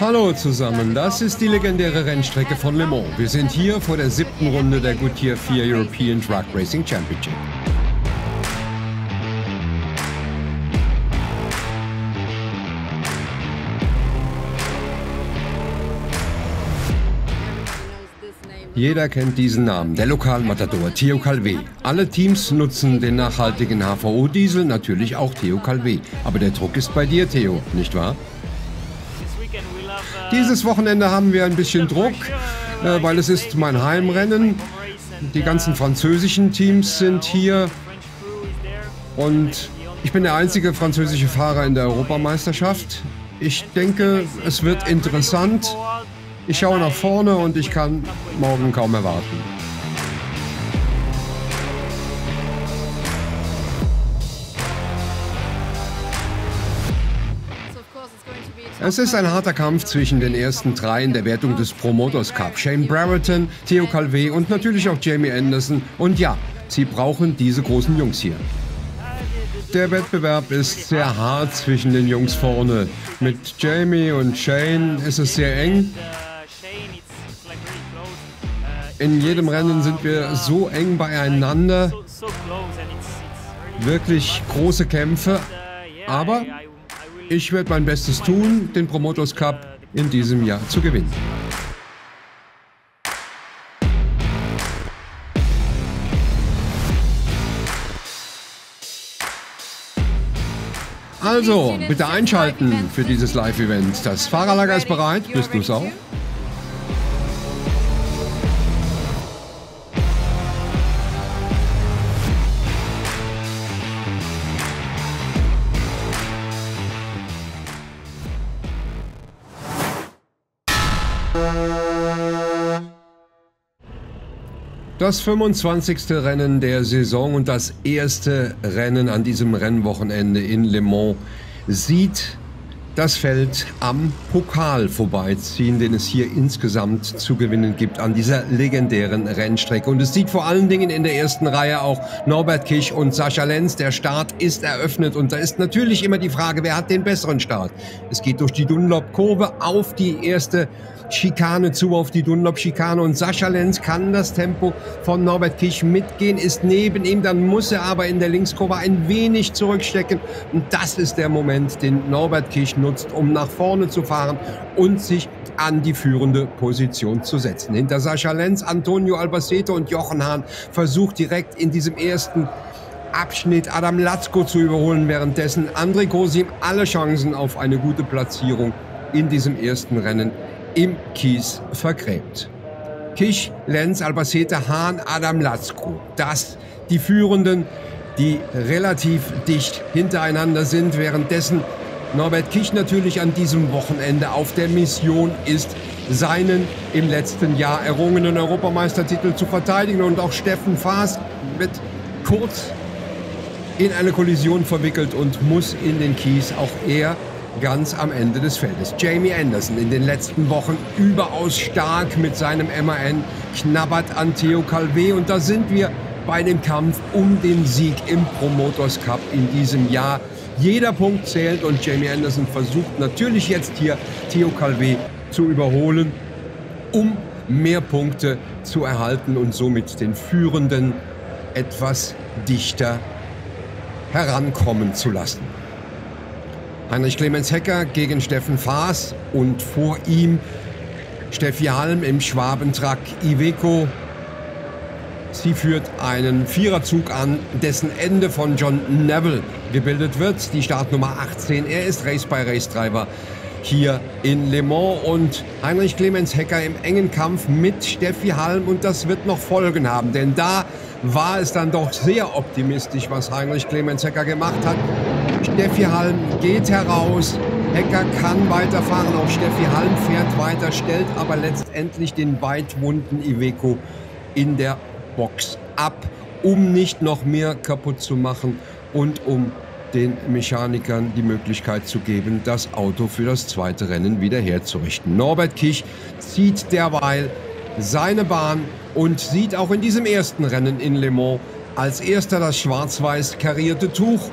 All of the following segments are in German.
Hallo zusammen, das ist die legendäre Rennstrecke von Le Mans. Wir sind hier vor der siebten Runde der Goodyear 4 European Truck Racing Championship. Jeder kennt diesen Namen, der Lokalmatador Theo Calvé. Alle Teams nutzen den nachhaltigen HVO-Diesel, natürlich auch Theo Calvé. Aber der Druck ist bei dir, Theo, nicht wahr? Dieses Wochenende haben wir ein bisschen Druck, äh, weil es ist mein Heimrennen. Die ganzen französischen Teams sind hier und ich bin der einzige französische Fahrer in der Europameisterschaft. Ich denke, es wird interessant. Ich schaue nach vorne und ich kann morgen kaum erwarten. Es ist ein harter Kampf zwischen den ersten drei in der Wertung des Promoters Cup. Shane Brereton, Theo Calvé und natürlich auch Jamie Anderson. Und ja, sie brauchen diese großen Jungs hier. Der Wettbewerb ist sehr hart zwischen den Jungs vorne. Mit Jamie und Shane ist es sehr eng. In jedem Rennen sind wir so eng beieinander. Wirklich große Kämpfe. Aber ich werde mein Bestes tun, den Promoters Cup in diesem Jahr zu gewinnen. Also, bitte einschalten für dieses Live-Event. Das Fahrerlager ist bereit. Bist du es auch? Das 25. Rennen der Saison und das erste Rennen an diesem Rennwochenende in Le Mans sieht das Feld am Pokal vorbeiziehen, den es hier insgesamt zu gewinnen gibt an dieser legendären Rennstrecke. Und es sieht vor allen Dingen in der ersten Reihe auch Norbert Kisch und Sascha Lenz. Der Start ist eröffnet und da ist natürlich immer die Frage, wer hat den besseren Start? Es geht durch die Dunlop-Kurve auf die erste Schikane zu auf die Dunlop-Schikane und Sascha Lenz kann das Tempo von Norbert Kisch mitgehen, ist neben ihm, dann muss er aber in der Linkskurve ein wenig zurückstecken und das ist der Moment, den Norbert Kisch nutzt, um nach vorne zu fahren und sich an die führende Position zu setzen. Hinter Sascha Lenz, Antonio Albacete und Jochen Hahn versucht direkt in diesem ersten Abschnitt Adam Latzko zu überholen, währenddessen André Kosim alle Chancen auf eine gute Platzierung in diesem ersten Rennen im Kies vergräbt. Kisch, Lenz, Albacete, Hahn, Adam Latzko. Das die Führenden, die relativ dicht hintereinander sind, währenddessen Norbert Kisch natürlich an diesem Wochenende auf der Mission ist, seinen im letzten Jahr errungenen Europameistertitel zu verteidigen. Und auch Steffen Faas wird kurz in eine Kollision verwickelt und muss in den Kies. Auch er ganz am Ende des Feldes. Jamie Anderson in den letzten Wochen überaus stark mit seinem MAN, knabbert an Theo Calvé und da sind wir bei dem Kampf um den Sieg im Promoters Cup in diesem Jahr. Jeder Punkt zählt und Jamie Anderson versucht natürlich jetzt hier Theo Calvé zu überholen, um mehr Punkte zu erhalten und somit den Führenden etwas dichter herankommen zu lassen. Heinrich Clemens Hecker gegen Steffen Faas und vor ihm Steffi Halm im Schwabentrack Iveco. Sie führt einen Viererzug an, dessen Ende von John Neville gebildet wird. Die Startnummer 18. Er ist Race-by-Race-Treiber hier in Le Mans und Heinrich Clemens Hecker im engen Kampf mit Steffi Halm und das wird noch Folgen haben, denn da war es dann doch sehr optimistisch, was Heinrich Clemens Hecker gemacht hat. Steffi Halm geht heraus. Hecker kann weiterfahren. Auch Steffi Halm fährt weiter, stellt aber letztendlich den weitwunden Iveco in der Box ab, um nicht noch mehr kaputt zu machen und um den Mechanikern die Möglichkeit zu geben, das Auto für das zweite Rennen wieder herzurichten. Norbert Kich zieht derweil seine Bahn und sieht auch in diesem ersten Rennen in Le Mans als erster das schwarz-weiß karierte Tuch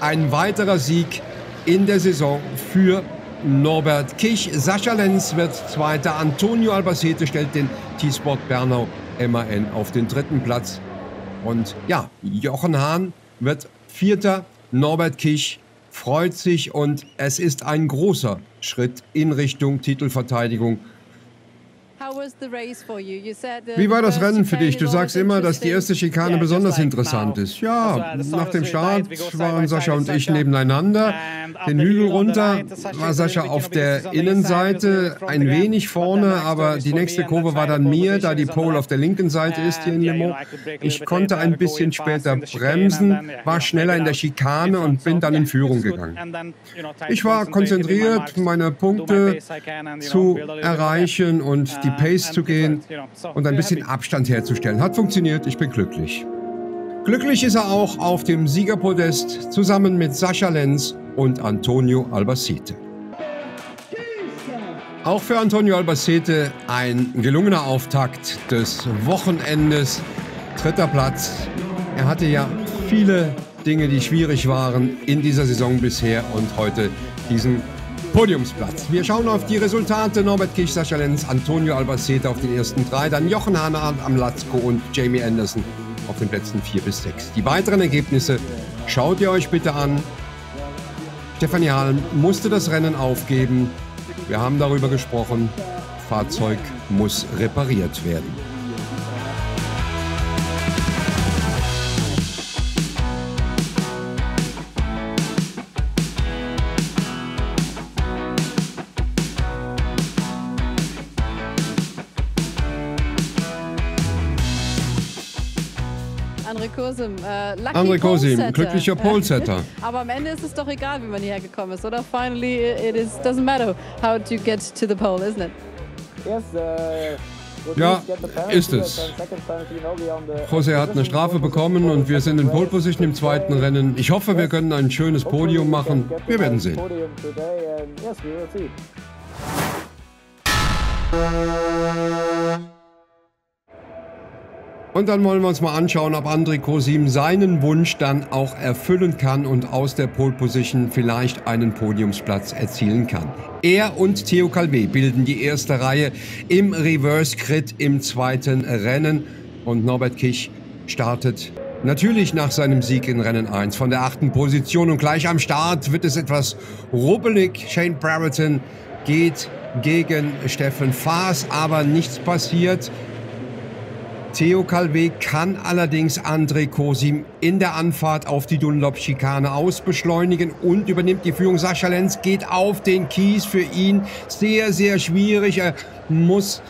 ein weiterer Sieg in der Saison für Norbert Kich. Sascha Lenz wird Zweiter. Antonio Albacete stellt den T-Sport Bernau MAN auf den dritten Platz. Und ja, Jochen Hahn wird Vierter. Norbert Kich freut sich und es ist ein großer Schritt in Richtung Titelverteidigung wie war das Rennen für dich? Du sagst immer, dass die erste Schikane besonders interessant ist. Ja, nach dem Start waren Sascha und ich nebeneinander. Den Hügel runter war Sascha auf der Innenseite, ein wenig vorne, aber die nächste Kurve war dann mir, da die Pole auf der linken Seite ist hier in Le Mans. Ich konnte ein bisschen später bremsen, war schneller in der Schikane und bin dann in Führung gegangen. Ich war konzentriert, meine Punkte zu erreichen und die Pace zu gehen und ein bisschen Abstand herzustellen. Hat funktioniert, ich bin glücklich. Glücklich ist er auch auf dem Siegerpodest zusammen mit Sascha Lenz und Antonio Albacete. Auch für Antonio Albacete ein gelungener Auftakt des Wochenendes. Dritter Platz. Er hatte ja viele Dinge, die schwierig waren in dieser Saison bisher und heute diesen Podiumsplatz. Wir schauen auf die Resultate. Norbert Kisch, Sascha Lenz, Antonio Albacete auf den ersten drei, dann Jochen Hahn am Latzko und Jamie Anderson auf den Plätzen vier bis sechs. Die weiteren Ergebnisse schaut ihr euch bitte an. Stefanie Halm musste das Rennen aufgeben. Wir haben darüber gesprochen. Fahrzeug muss repariert werden. Kosim. Äh, Lucky André Kosim, glücklicher Polesetter. Aber am Ende ist es doch egal, wie man hierher gekommen ist, oder? Finally, it is, doesn't matter how to get to the pole, isn't it? Yes, uh ja, ist es. José hat eine Strafe bekommen und wir sind in Pole Position im zweiten Rennen. Ich hoffe, wir können ein schönes Podium machen. Wir werden sehen. Und dann wollen wir uns mal anschauen, ob André Kosim seinen Wunsch dann auch erfüllen kann und aus der Pole Position vielleicht einen Podiumsplatz erzielen kann. Er und Theo Calvé bilden die erste Reihe im Reverse Crit im zweiten Rennen und Norbert Kich startet Natürlich nach seinem Sieg in Rennen 1 von der achten Position und gleich am Start wird es etwas rubbelig. Shane Brereton geht gegen Steffen Faas, aber nichts passiert. Theo Calvé kann allerdings André Kosim in der Anfahrt auf die Dunlop-Schikane ausbeschleunigen und übernimmt die Führung. Sascha Lenz geht auf den Kies für ihn. Sehr, sehr schwierig. Er muss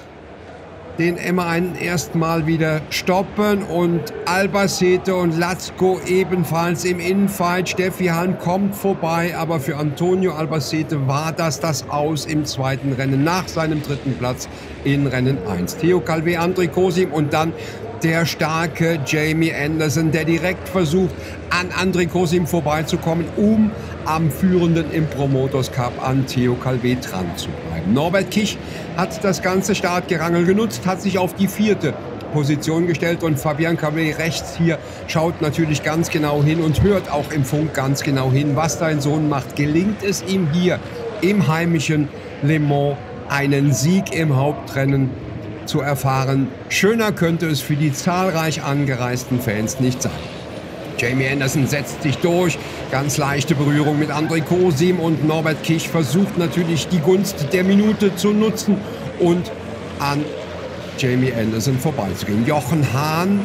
den M1 erstmal wieder stoppen und Albacete und Latzko ebenfalls im Infight. Steffi Halm kommt vorbei, aber für Antonio Albacete war das das Aus im zweiten Rennen nach seinem dritten Platz in Rennen 1. Theo Calvé, André Kosim und dann der starke Jamie Anderson, der direkt versucht, an André Kosim vorbeizukommen, um am Führenden im Promoters Cup an Theo Calvé dran zu bleiben. Norbert Kich hat das ganze Startgerangel genutzt, hat sich auf die vierte Position gestellt und Fabian Calvé rechts hier schaut natürlich ganz genau hin und hört auch im Funk ganz genau hin, was dein Sohn macht. Gelingt es ihm hier im heimischen Le Mans einen Sieg im Hauptrennen zu erfahren. Schöner könnte es für die zahlreich angereisten Fans nicht sein. Jamie Anderson setzt sich durch. Ganz leichte Berührung mit André Kosim und Norbert Kich versucht natürlich die Gunst der Minute zu nutzen und an Jamie Anderson vorbeizugehen. Jochen Hahn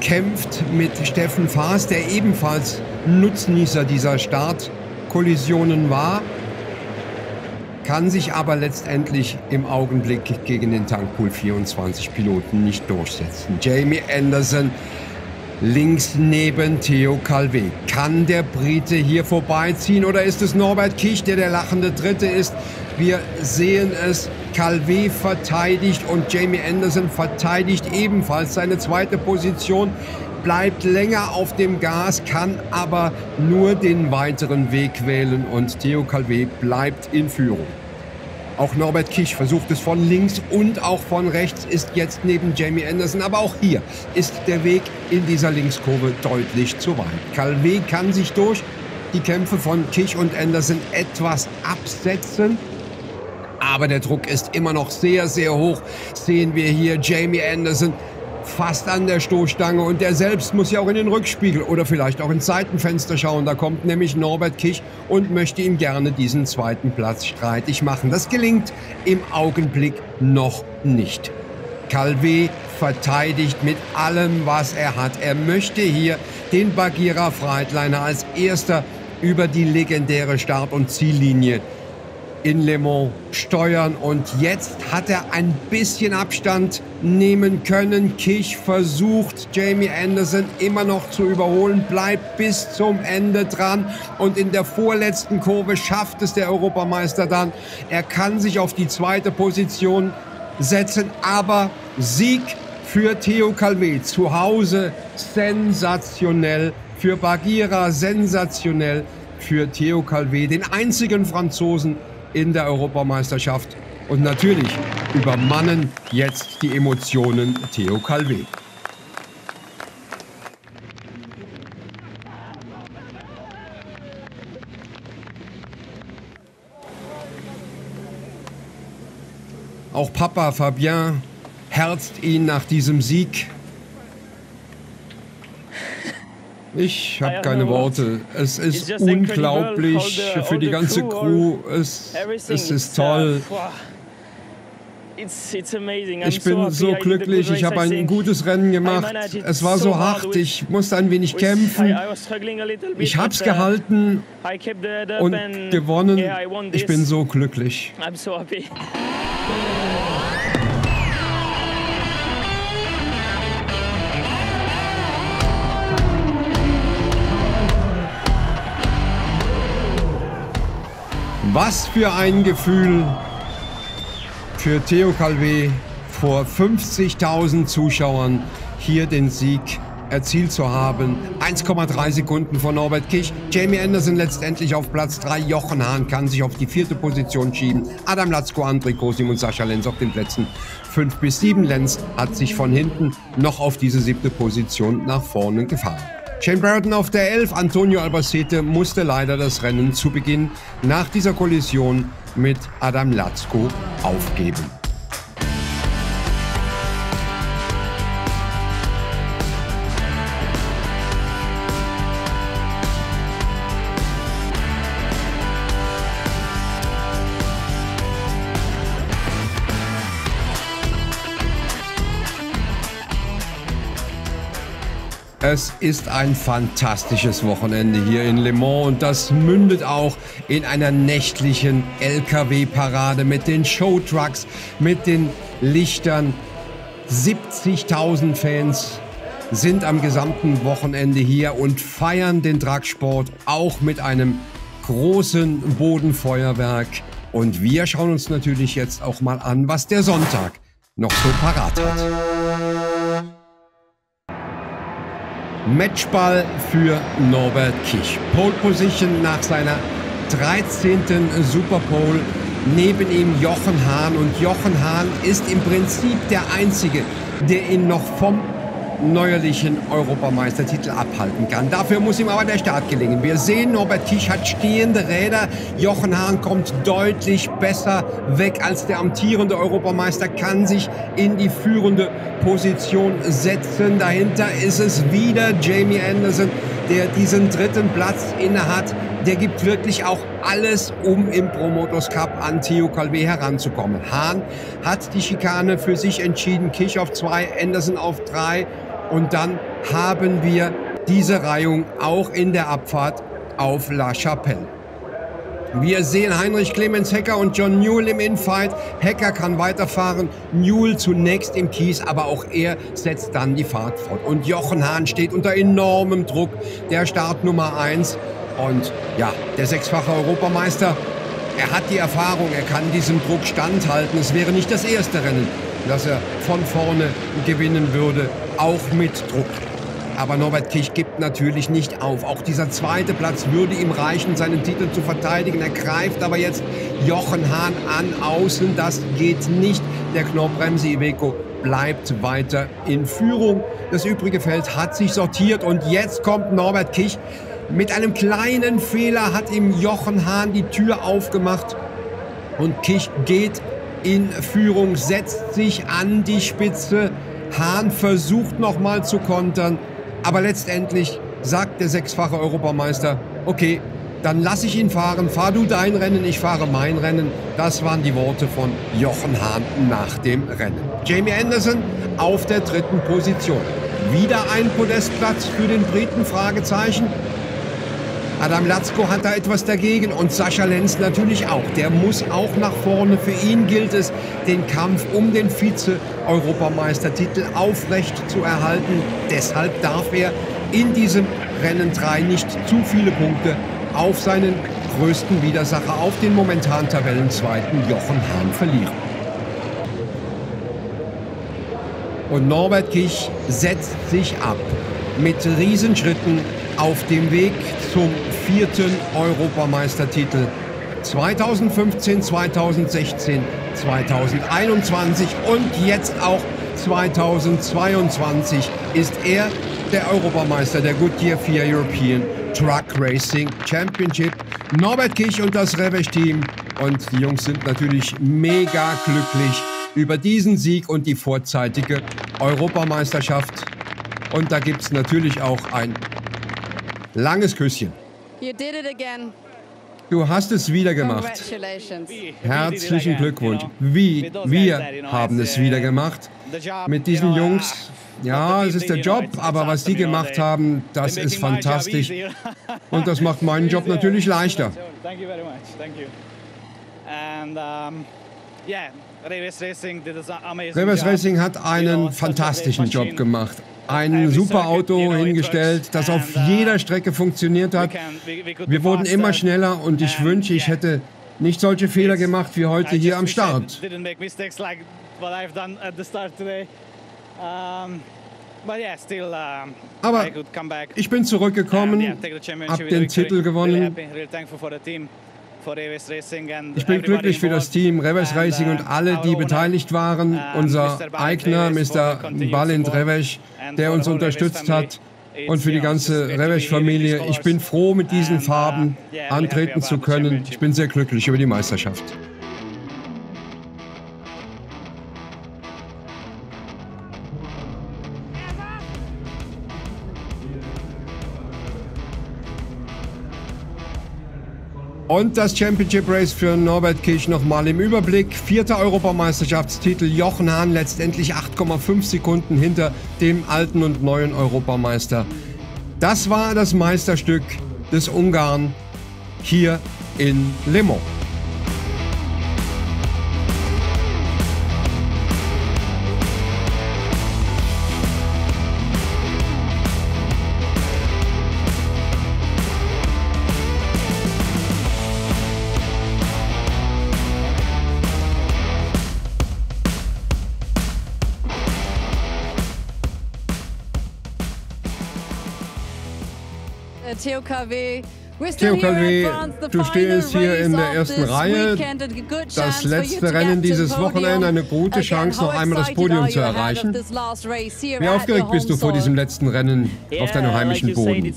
kämpft mit Steffen Faas, der ebenfalls Nutznießer dieser Startkollisionen war kann sich aber letztendlich im Augenblick gegen den Tankpool 24 Piloten nicht durchsetzen. Jamie Anderson links neben Theo Calvé. Kann der Brite hier vorbeiziehen oder ist es Norbert Kich, der der lachende Dritte ist? Wir sehen es. Calvé verteidigt und Jamie Anderson verteidigt ebenfalls seine zweite Position bleibt länger auf dem Gas, kann aber nur den weiteren Weg wählen und Theo Calvé bleibt in Führung. Auch Norbert Kich versucht es von links und auch von rechts, ist jetzt neben Jamie Anderson. Aber auch hier ist der Weg in dieser Linkskurve deutlich zu weit. Calvé kann sich durch, die Kämpfe von Kich und Anderson etwas absetzen. Aber der Druck ist immer noch sehr, sehr hoch. Sehen wir hier Jamie Anderson fast an der Stoßstange und der selbst muss ja auch in den Rückspiegel oder vielleicht auch ins Seitenfenster schauen. Da kommt nämlich Norbert Kich und möchte ihm gerne diesen zweiten Platz streitig machen. Das gelingt im Augenblick noch nicht. Calvé verteidigt mit allem, was er hat. Er möchte hier den Bagheera Freightliner als erster über die legendäre Start- und Ziellinie in Le Mans steuern. Und jetzt hat er ein bisschen Abstand nehmen können. Kich versucht, Jamie Anderson immer noch zu überholen, bleibt bis zum Ende dran. Und in der vorletzten Kurve schafft es der Europameister dann. Er kann sich auf die zweite Position setzen, aber Sieg für Theo Calvé zu Hause sensationell, für Bagheera sensationell, für Theo Calvé, den einzigen Franzosen in der Europameisterschaft. Und natürlich übermannen jetzt die Emotionen Theo Calvé. Auch Papa Fabien herzt ihn nach diesem Sieg. Ich habe keine Worte. Es ist unglaublich für die ganze Crew. Es, es ist toll. Ich bin so glücklich. Ich habe ein gutes Rennen gemacht. Es war so hart. Ich musste ein wenig kämpfen. Ich habe es uh, gehalten und gewonnen. Ich bin so glücklich. Was für ein Gefühl für Theo Calvé vor 50.000 Zuschauern hier den Sieg erzielt zu haben. 1,3 Sekunden vor Norbert Kich. Jamie Anderson letztendlich auf Platz 3. Jochen Hahn kann sich auf die vierte Position schieben. Adam Latzko, André Kosim und Sascha Lenz auf den Plätzen 5 bis 7. Lenz hat sich von hinten noch auf diese siebte Position nach vorne gefahren. Shane Brereton auf der 11, Antonio Albacete musste leider das Rennen zu Beginn nach dieser Kollision mit Adam Latzko aufgeben. Es ist ein fantastisches Wochenende hier in Le Mans und das mündet auch in einer nächtlichen LKW-Parade mit den Showtrucks, mit den Lichtern. 70.000 Fans sind am gesamten Wochenende hier und feiern den Trucksport auch mit einem großen Bodenfeuerwerk. Und wir schauen uns natürlich jetzt auch mal an, was der Sonntag noch so parat hat. Matchball für Norbert Kich. Pole Position nach seiner 13. Superpole. Neben ihm Jochen Hahn. Und Jochen Hahn ist im Prinzip der Einzige, der ihn noch vom neuerlichen Europameistertitel abhalten kann. Dafür muss ihm aber der Start gelingen. Wir sehen, Norbert Kisch hat stehende Räder. Jochen Hahn kommt deutlich besser weg als der amtierende Europameister, kann sich in die führende Position setzen. Dahinter ist es wieder Jamie Anderson, der diesen dritten Platz innehat. Der gibt wirklich auch alles, um im Promoters Cup an Theo Calvé heranzukommen. Hahn hat die Schikane für sich entschieden. Kisch auf zwei, Anderson auf drei und dann haben wir diese Reihung auch in der Abfahrt auf La Chapelle. Wir sehen Heinrich Clemens Hecker und John Newell im Infight. Hecker kann weiterfahren, Newell zunächst im Kies, aber auch er setzt dann die Fahrt fort. Und Jochen Hahn steht unter enormem Druck, der Start Nummer 1. Und ja, der sechsfache Europameister, er hat die Erfahrung, er kann diesem Druck standhalten. Es wäre nicht das erste Rennen, dass er von vorne gewinnen würde, auch mit Druck. Aber Norbert Kich gibt natürlich nicht auf. Auch dieser zweite Platz würde ihm reichen, seinen Titel zu verteidigen. Er greift aber jetzt Jochen Hahn an außen. Das geht nicht. Der Knorrbremse Iveco bleibt weiter in Führung. Das übrige Feld hat sich sortiert und jetzt kommt Norbert Kich Mit einem kleinen Fehler hat ihm Jochen Hahn die Tür aufgemacht und Kich geht in Führung, setzt sich an die Spitze. Hahn versucht nochmal zu kontern, aber letztendlich sagt der sechsfache Europameister, okay, dann lass ich ihn fahren, fahr du dein Rennen, ich fahre mein Rennen. Das waren die Worte von Jochen Hahn nach dem Rennen. Jamie Anderson auf der dritten Position. Wieder ein Podestplatz für den Briten, Fragezeichen. Adam Latzko hat da etwas dagegen und Sascha Lenz natürlich auch. Der muss auch nach vorne. Für ihn gilt es, den Kampf um den Vize-Europameistertitel aufrecht zu erhalten. Deshalb darf er in diesem Rennen 3 nicht zu viele Punkte auf seinen größten Widersacher, auf den momentan Tabellenzweiten Jochen Hahn verlieren. Und Norbert Kich setzt sich ab mit Riesenschritten auf dem Weg zum vierten Europameistertitel 2015, 2016, 2021 und jetzt auch 2022 ist er der Europameister der Goodyear 4 European Truck Racing Championship. Norbert Kich und das Revesh-Team. Und die Jungs sind natürlich mega glücklich über diesen Sieg und die vorzeitige Europameisterschaft. Und da gibt es natürlich auch ein langes Küsschen. You did it again. Du hast es wieder gemacht. Congratulations. Herzlichen Glückwunsch. Wie wir haben es wieder gemacht. Mit diesen Jungs. Ja, es ist der Job, aber was die gemacht haben, das ist fantastisch. Und das macht meinen Job natürlich leichter. Thank you very much. Thank you. And um, yeah, Reves Racing hat einen a fantastischen Job gemacht. Ein super Auto hingestellt, das auf jeder Strecke funktioniert hat. Wir wurden immer schneller und ich wünsche, ich hätte nicht solche Fehler gemacht wie heute hier am Start. Aber. Ich bin zurückgekommen, yeah, take the championship hab with den. Titel gewonnen. Ich bin glücklich für das. Team, Reves And, Racing und uh, alle, die beteiligt waren. um, Unser Eigner, Mr. Balint. Reves, der uns unterstützt hat. Und für die ganze Reves-Familie. Ich bin froh, mit diesen uh, Farben antreten zu können. Ich bin sehr glücklich über die Meisterschaft. Und das Championship Race für Norbert Kisch nochmal im Überblick. Vierter Europameisterschaftstitel. Jochen Hahn letztendlich 8,5 Sekunden hinter dem alten und neuen Europameister. Das war das Meisterstück des Ungarn hier in Le Mans. Theo KW. Theo du stehst hier in der ersten Reihe. Das letzte Rennen dieses. Wochenende, eine gute Chance, noch einmal das Podium zu erreichen. Wie aufgeregt bist du vor diesem letzten Rennen auf deinem heimischen Boden?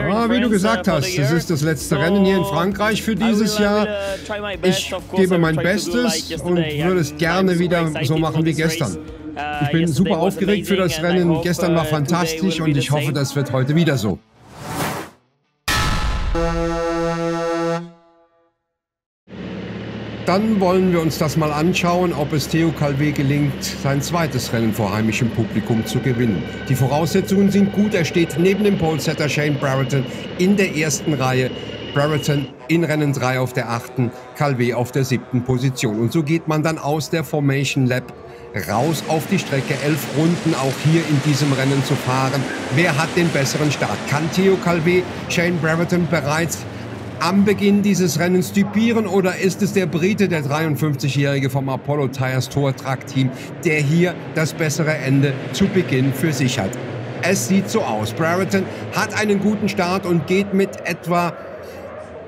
Ah, wie du gesagt hast, es ist das letzte Rennen hier in Frankreich für dieses Jahr. Ich gebe mein Bestes und würde es gerne wieder so machen wie gestern. Ich bin super aufgeregt für das Rennen. Gestern war fantastisch und ich hoffe, das wird heute wieder so. Dann wollen wir uns das mal anschauen, ob es Theo Calvé gelingt, sein zweites Rennen vor heimischem Publikum zu gewinnen. Die Voraussetzungen sind gut. Er steht neben dem Polesetter Shane Brereton in der ersten Reihe. Brereton in Rennen 3 auf der achten, Calvé auf der siebten Position. Und so geht man dann aus der Formation Lab raus auf die Strecke. Elf Runden auch hier in diesem Rennen zu fahren. Wer hat den besseren Start? Kann Theo Calvé Shane Brereton bereits am Beginn dieses Rennens typieren oder ist es der Brite, der 53-Jährige vom Apollo Tires Tour Truck Team, der hier das bessere Ende zu Beginn für sich hat? Es sieht so aus. Brereton hat einen guten Start und geht mit etwa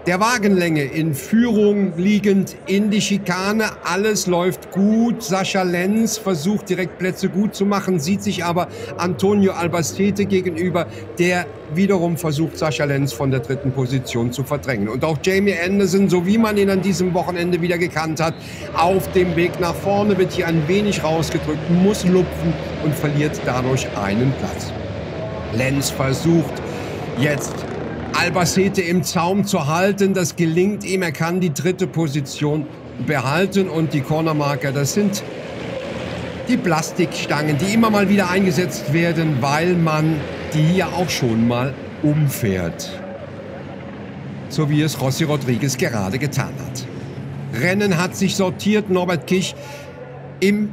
der Wagenlänge in Führung liegend in die Schikane. Alles läuft gut. Sascha Lenz versucht direkt Plätze gut zu machen, sieht sich aber Antonio Albacete gegenüber, der wiederum versucht, Sascha Lenz von der dritten Position zu verdrängen. Und auch Jamie Anderson, so wie man ihn an diesem Wochenende wieder gekannt hat, auf dem Weg nach vorne wird hier ein wenig rausgedrückt, muss lupfen und verliert dadurch einen Platz. Lenz versucht jetzt Albacete im Zaum zu halten. Das gelingt ihm. Er kann die dritte Position behalten und die Cornermarker, das sind die Plastikstangen, die immer mal wieder eingesetzt werden, weil man die hier auch schon mal umfährt. So wie es Rossi Rodriguez gerade getan hat. Rennen hat sich sortiert, Norbert Kich im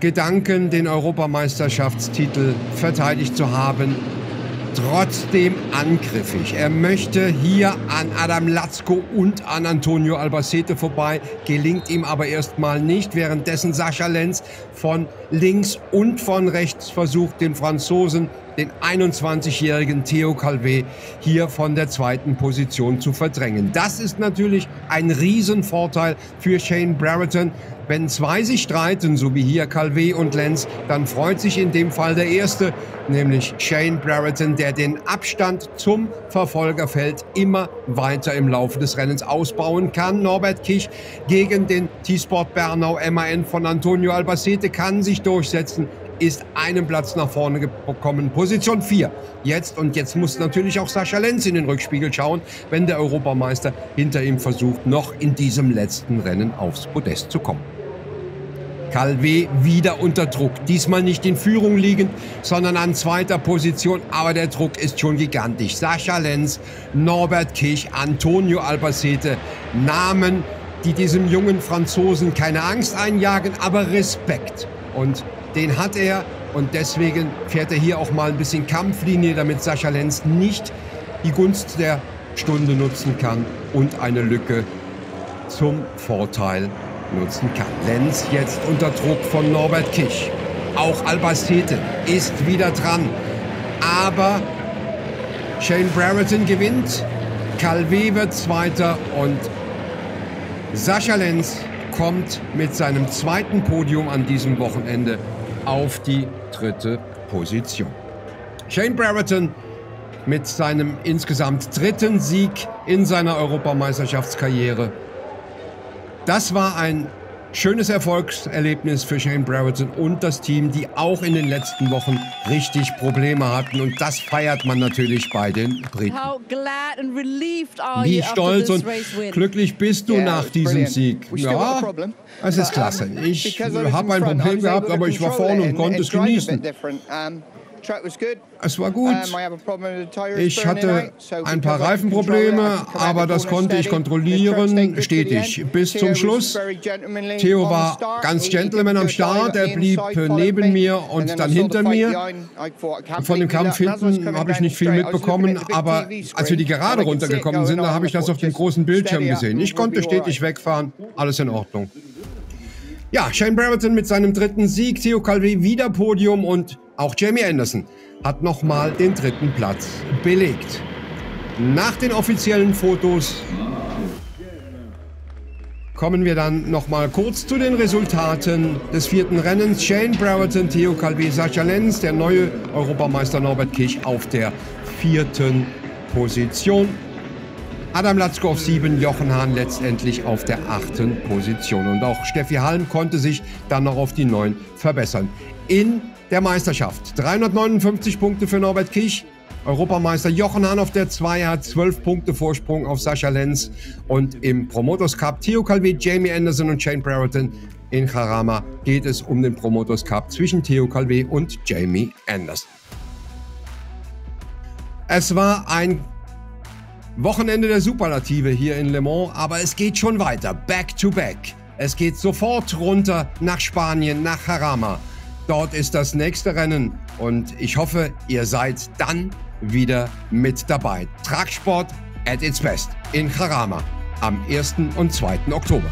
Gedanken, den Europameisterschaftstitel verteidigt zu haben trotzdem angriffig. Er möchte hier an Adam Latzko und an Antonio Albacete vorbei, gelingt ihm aber erstmal nicht, währenddessen Sascha Lenz von links und von rechts versucht, den Franzosen, den 21-jährigen Theo Calvé, hier von der zweiten Position zu verdrängen. Das ist natürlich ein Riesenvorteil für Shane Brereton, wenn zwei sich streiten, so wie hier Calvé und Lenz, dann freut sich in dem Fall der Erste, nämlich Shane Brereton, der den Abstand zum Verfolgerfeld immer weiter im Laufe des Rennens ausbauen kann. Norbert Kich gegen den T-Sport Bernau MAN von Antonio Albacete kann sich durchsetzen ist einen Platz nach vorne gekommen. Position 4. Jetzt und jetzt muss natürlich auch Sascha Lenz in den Rückspiegel schauen, wenn der Europameister hinter ihm versucht, noch in diesem letzten Rennen aufs Podest zu kommen. Calvé wieder unter Druck. Diesmal nicht in Führung liegend, sondern an zweiter Position. Aber der Druck ist schon gigantisch. Sascha Lenz, Norbert Kich, Antonio Albacete. Namen, die diesem jungen Franzosen keine Angst einjagen, aber Respekt. Und den hat er. Und deswegen fährt er hier auch mal ein bisschen Kampflinie, damit Sascha Lenz nicht die Gunst der Stunde nutzen kann und eine Lücke zum Vorteil nutzen kann. Lenz jetzt unter Druck von Norbert Kich. Auch Albacete ist wieder dran. Aber Shane Brereton gewinnt. Calvé wird Zweiter und Sascha Lenz kommt mit seinem zweiten Podium an diesem Wochenende auf die dritte Position. Shane Brereton mit seinem insgesamt dritten Sieg in seiner Europameisterschaftskarriere das war ein schönes Erfolgserlebnis für Shane Brereton und das Team, die auch in den letzten Wochen richtig Probleme hatten. Und das feiert man natürlich bei den Briten. Wie stolz und glücklich bist du nach diesem Sieg? Ja, es ist klasse. Ich habe ein Problem gehabt, aber ich war vorne und konnte es genießen. Es war gut. Ich hatte ein paar Reifenprobleme, aber das konnte ich kontrollieren, stetig, bis zum Schluss. Theo war ganz Gentleman am Start, er blieb neben mir und dann hinter mir. Von dem Kampf hinten habe ich nicht viel mitbekommen, aber als wir die Gerade runtergekommen sind, da habe ich das auf dem großen Bildschirm gesehen. Ich konnte stetig wegfahren, alles in Ordnung. Ja, Shane Brereton mit seinem dritten Sieg, Theo Calvi wieder Podium und auch Jamie Anderson hat nochmal den dritten Platz belegt. Nach den offiziellen Fotos kommen wir dann nochmal kurz zu den Resultaten des vierten Rennens. Shane Brereton, Theo Calvi, Sascha Lenz, der neue Europameister Norbert Kich auf der vierten Position. Adam Latzko auf sieben, Jochen Hahn letztendlich auf der achten Position. Und auch Steffi Halm konnte sich dann noch auf die neun verbessern. In der Meisterschaft. 359 Punkte für Norbert Kich. Europameister Jochen Hahn auf der 2 hat 12 Punkte Vorsprung auf Sascha Lenz. Und im Promoters Cup Theo Calvi, Jamie Anderson und Shane Brereton in Jarama geht es um den Promoters Cup zwischen Theo Calvi und Jamie Anderson. Es war ein Wochenende der Superlative hier in Le Mans, aber es geht schon weiter. Back to back. Es geht sofort runter nach Spanien, nach Jarama. Dort ist das nächste Rennen und ich hoffe, ihr seid dann wieder mit dabei. Tragsport at its best in Jarama am 1. und 2. Oktober.